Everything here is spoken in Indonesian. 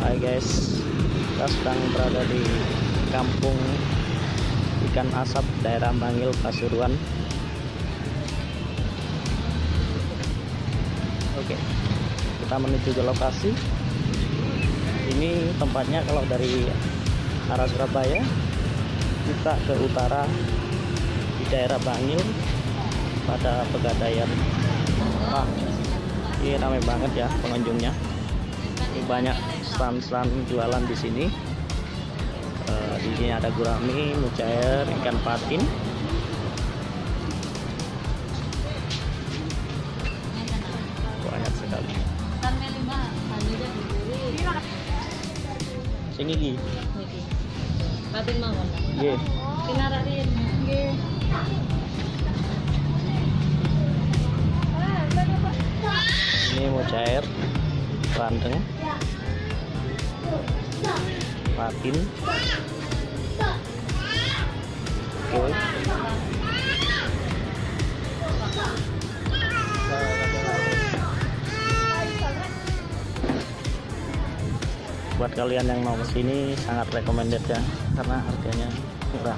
Hai guys, kita sedang berada di kampung ikan asap daerah Bangil Pasuruan. Oke, kita menuju ke lokasi. Ini tempatnya kalau dari arah Surabaya kita ke utara di daerah Bangil pada Pegadaian. Wah, ini ramai banget ya pengunjungnya. Banyak stand-stand jualan di sini. Eh, di sini ada gurami, mujair, ikan patin. Banyak sekali. Sini Gi. Patin mawon. Nggih. Pinararin. Nggih. Ini mujair, bandeng, patin. Oke. Buat kalian yang mau ke sini sangat recommended ya karena harganya murah.